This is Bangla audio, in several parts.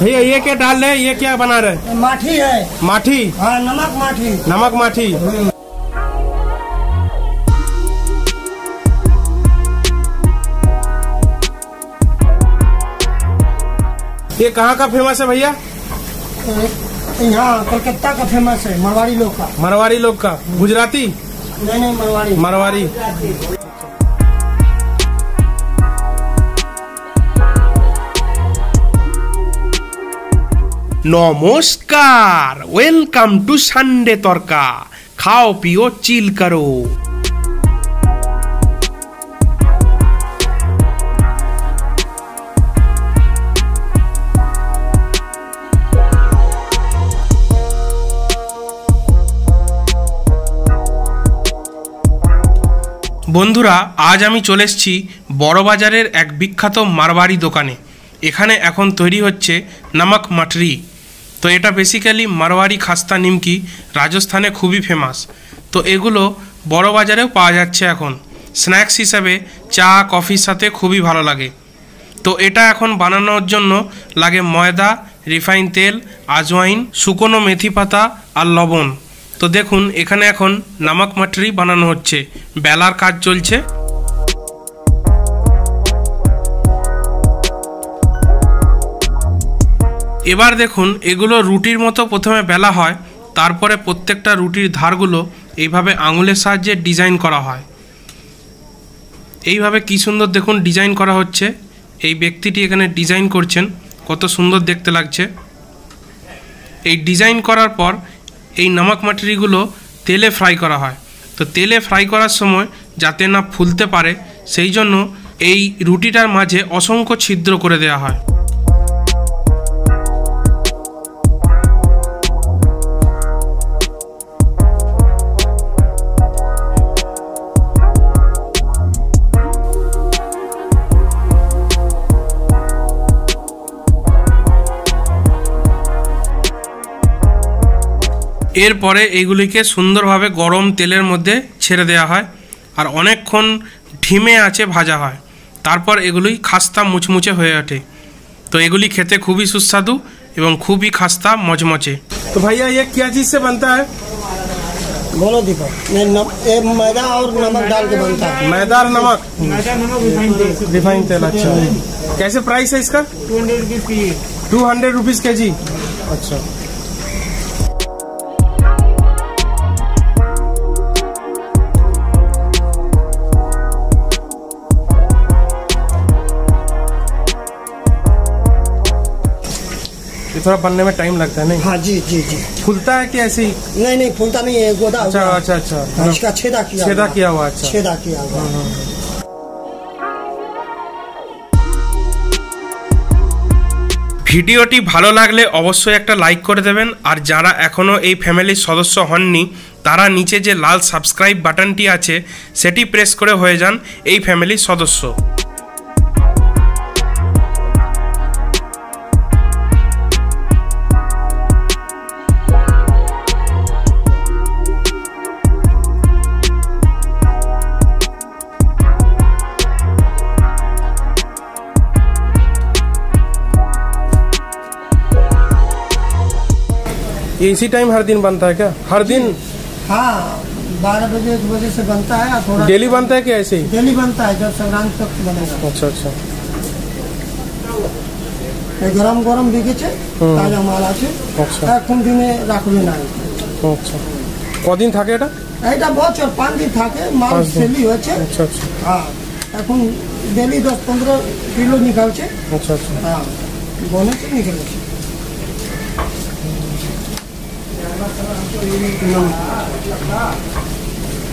भैया ये क्या डाल रहे हैं? ये क्या बना रहे माठी है। माठी? हाँ नमक माठी। नमक माठी। ये कहाँ का फ़ेमस है भैया? यहाँ कलकत्ता का फ़ेमस है मरवाड़ी लोग का। मरवाड़ी लोग का। गुजराती? नहीं नहीं मरवाड़ी। मरवाड़ी। নমস্কার ওয়েলকাম টু সানডে তরকা খাও পিও চিল করো। বন্ধুরা, আজ আমি চলে এসেছি বড়বাজারের এক বিখ্যাত মারবাড়ি দোকানে। এখানে এখন তৈরি হচ্ছে নামক মাটরি তো এটা বেসিক্যালি মারওয়ারি খাস্তা নিমকি রাজস্থানে খুবই ফেমাস তো এগুলো বড় বাজারেও পাওয়া যাচ্ছে এখন। স্ন্যাক্স হিসাবে চা কফির সাথে খুবই ভালো লাগে। তো এটা এখন বানানোর জন্য লাগে ময়দা রিফাইন তেল আজওয়াইন শুকনো মেথি পাতা আর লবণ। তো দেখুন, এখানে এখন নামক মাটরি বানানো হচ্ছে। বেলার কাজ চলছে। এবার দেখুন, এগুলো রুটির মতো প্রথমে বেলা হয়, তারপরে প্রত্যেকটা রুটির ধারগুলো এইভাবে আঙুলের সাহায্যে ডিজাইন করা হয়। এইভাবে কি সুন্দর দেখুন ডিজাইন করা হচ্ছে। এই ব্যক্তিটি এখানে ডিজাইন করছেন, কত সুন্দর দেখতে লাগছে। এই ডিজাইন করার পর এই নামক মাটিরিগুলো তেলে ফ্রাই করা হয়। তো তেলে ফ্রাই করার সময় যাতে না ফুলতে পারে, সেই জন্য এই রুটিটার মাঝে অসংখ্য ছিদ্র করে দেওয়া হয়। এরপরে এইগুলিকে সুন্দরভাবে গরম তেলের মধ্যে ছেড়ে দেওয়া হয় আর অনেকক্ষণ ঢিমে আছে ভাজা হয় তারপর এগুলি খাস্তা মুচমুচে হয়ে ওঠে তো এগুলি খেতে খুবই সুস্বাদু এবং খুবই খাস্তা মচমচে তো ভাইয়া ये क्या चीज़ से बनता है बोलो दीपक ये नम, ये मैदा और नमक डाल के बनता है मैदा और नमक रिफाइन तेल अच्छा कैसे प्राइस है इसका टू हंड्रेड रुपीज़ के जी अच्छा थोड़ा बनने में टाइम लगता है नहीं हाँ जी जी जी फूलता है कि ऐसे ही नहीं नहीं फूलता नहीं है गोदा अच्छा हुआ है। अच्छा अच्छा हाँ, इसका छेदा किया छेदा हुआ है। किया हुआ अच्छा छेदा किया हुआ है। ভিডিওটি ভালো লাগলে অবশ্যই একটা লাইক করে দেবেন আর যারা এখনও এই ফ্যামিলির সদস্য হননি তারা নিচে যে লাল সাবস্ক্রাইব বাটনটি আছে সেটি প্রেস করে হয়ে যান এই ফ্যামিলির সদস্য ये इसी टाइम हर दिन बनता है क्या हर दिन हाँ बारह बजे एक बजे से बनता है और थोड़ा डेली बनता है कि ऐसे ही डेली बनता है जब संक्रांत तक बनेगा अच्छा अच्छा এই গরম গরম বিকেছে তাজা মাল আছে আচ্ছা এখন দিনে রাখবে না আচ্ছা কদিন থাকে এটা এইটা বছর পাঁচ দিন থাকে মাল পাঁচ দিন। সেলি হয়েছে আচ্ছা আচ্ছা হ্যাঁ এখন ডেলি দশ পনেরো কিলো নিকালছে আচ্ছা আচ্ছা হ্যাঁ বনেছে নিকালছে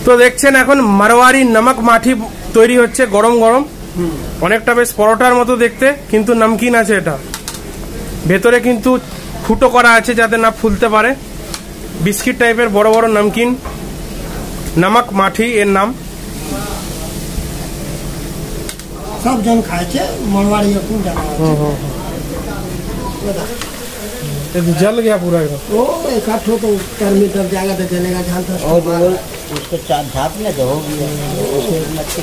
তো দেখছেন এখন মারোয়ারি নামক মাঠি তৈরি হচ্ছে গরম গরম। অনেকটা বেশ পরোটার মতো দেখতে কিন্তু নামকিন আছে এটা। ভেতরে কিন্তু ফুটো করা আছে যাতে না ফুলতে পারে। বিস্কিট টাইপের বড় বড় নামকিন নামক মাঠি এর নাম। সবজন খাইছে মারোয়ারি এখন জানা तो जल गया पूरा एकदम। वो इकट्ठ हो तो तब जाएगा तो जलेगा जहाँ और उसको चार झाप में हो। मच्छी